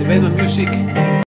the Weber Music